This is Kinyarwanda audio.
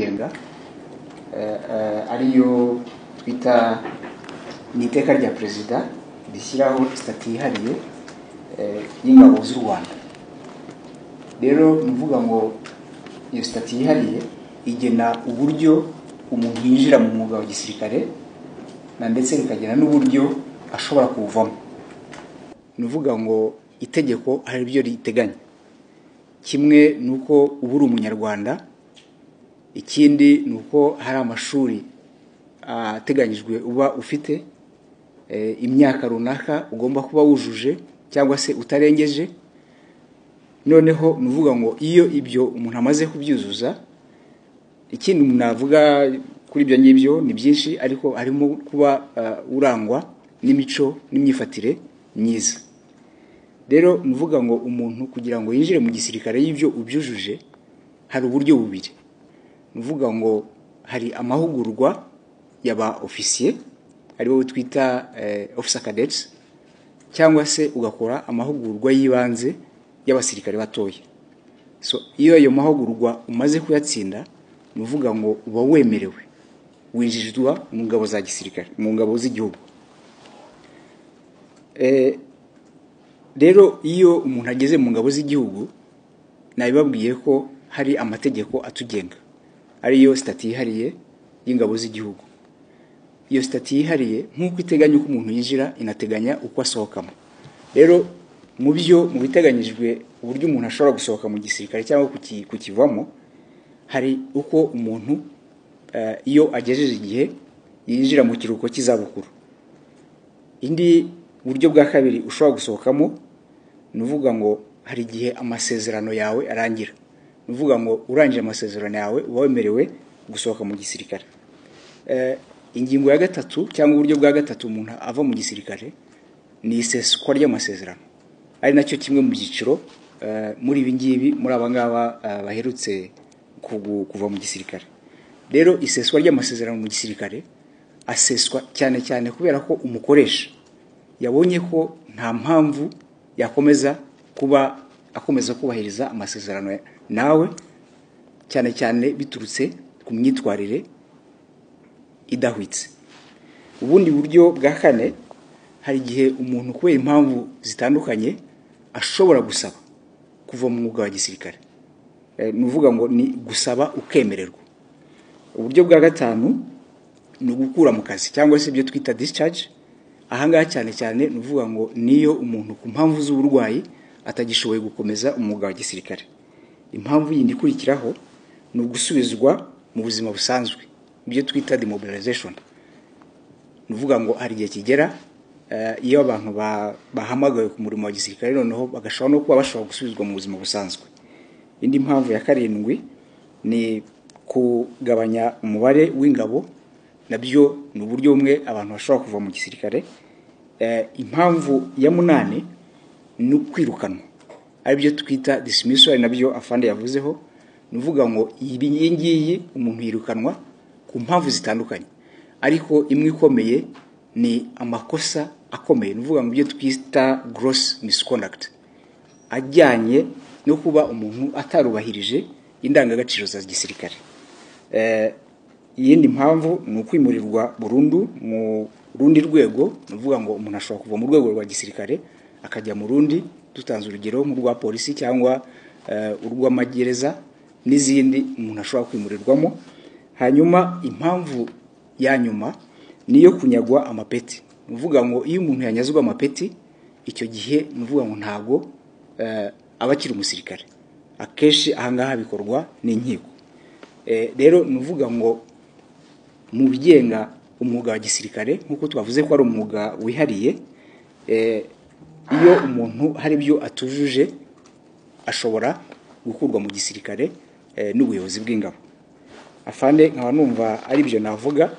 yigenga ariyo twita ni iteka rya perezida rishyiraho sitati yihariye y'ingabo z'u rwanda. Rero ni ukuvuga ngo iyo sitati yihariye igena uburyo umuntu yinjira mu mwuga wa gisirikare na ndetse rikagena n'uburyo ashobora kuwuvamo. Ni ukuvuga ngo itegeko hari ibyo riteganya. Kimwe ni uko uba uri umunyarwanda ikindi ni uko hari amashuri ateganyijwe uba ufite imyaka runaka ugomba kuba wujuje cyangwa se utarengeje. Noneho ni ukuvuga ngo iyo ibyo umuntu amaze kubyuzuza ikindi umuntu navuga kuri ibyo ngibyo ni byinshi ariko harimo kuba urangwa n'imico n'imyifatire myiza. Rero ni ukuvuga ngo umuntu kugira ngo yinjire mu gisirikare y'ibyo ubyujuje hari uburyo bubiri. Ukuvuga ngo hari amahugurwa y'aba ofisiye ari bo twita ofisa kadetsi cyangwa se ugakora amahugurwa y'ibanze y'abasirikare batoya. Iyo ayo mahugurwa umaze kuyatsinda ni ukuvuga ngo uba wemerewe winjizwa mu ngabo za gisirikare mu ngabo z'igihugu. Rero iyo umuntu ageze mu ngabo z'igihugu nabibabwiye ko hari amategeko atugenga. Ariyo sitati yihariye y'ingabo z'igihugu. Iyo sitati yihariye nk'uko iteganya uko umuntu yinjira inateganya uko asohokamo. Rero mu byo mu biteganyijwe uburyo umuntu ashobora gusohoka mu gisirikare cyangwa kukivamo hari uko umuntu iyo agejeje igihe yinjira mu kiruhuko cy'izabukuru. Indi buryo bwa kabiri ushobora gusohokamo ni uvuga ngo hari igihe amasezerano yawe arangira. Ni uvuga ngo urangije amasezerano yawe uba wemerewe gusohoka mu gisirikare. Ingingo ya gatatu cyangwa uburyo bwa gatatu umuntu ava mu gisirikare ni iseswa ry'amasezerano. Ari na cyo kimwe mu byiciro muri ibi ngibi muri aba ngaba baherutse kuva mu gisirikare. Rero iseswa ry'amasezerano mu gisirikare aseswa cyane cyane kubera ko umukoresha yabonye ko nta mpamvu yakomeza kuba akomeza kubahiriza amasezerano nawe cyane cyane biturutse ku myitwarire idahwitse. Ubundi buryo bwa kane hari igihe umuntu kubera impamvu zitandukanye ashobora gusaba kuva mu mwuga wa gisirikare. Ni ukuvuga ngo ni gusaba ukemererwa. Uburyo bwa gatanu ni ugukura mu kazi cyangwa se ibyo twita disicaje ahangaha cyane cyane ni ukuvuga ngo niyo umuntu ku mpamvu z'uburwayi atagishoboye gukomeza umwuga wa gisirikare. Impamvu yindi ikurikiraho ni ugusubizwa mu buzima busanzwe ibyo twita demobilization. Ni ukuvuga ngo hari igihe kigera iyo abantu bahamagawe ku murimo wa gisirikare noneho bagashobora no kuba bashobora gusubizwa mu buzima busanzwe. Indi mpamvu ya karindwi ni kugabanya umubare w'ingabo na byo ni uburyo bumwe abantu bashobora kuva mu gisirikare. Impamvu ya munani ni ukwirukanwa ari byo twita disimiso ari na byo afande yavuzeho ni ukuvuga ngo iyi ngiyi umuntu yirukanwa ku mpamvu zitandukanye. Ariko imwe ikomeye ni amakosa akomeye. Ni ukuvuga ngo ibyo twita gorosi misconduct. Ajyanye no kuba umuntu atarubahirije indangagaciro za gisirikare. Iyindi mpamvu ni ukwimurirwa burundu mu rundi rwego. Ni ukuvuga ngo umuntu ashobora kuva mu rwego rwa gisirikare akajya mu rundi dutanze urugero nk'urwa polisi cyangwa urw'amagereza n'izindi umuntu ashobora kwimurirwamo. Hanyuma impamvu ya nyuma ni iyo kunyagwa amapeti. Ni ukuvuga ngo iyo umuntu yanyazwa amapeti icyo gihe ni ukuvuga ngo ntabwo aba akiri umusirikare. Akenshi ahangaha bikorwa n'inkiko rero ni ukuvuga ngo mu bigenga umwuga wa gisirikare nk'uko twavuze ko ari umwuga wihariye iyo umuntu hari ibyo atujuje ashobora gukurwa mu gisirikare n'ubuyobozi bw'ingabo. Afande nkaba numva ari byo navuga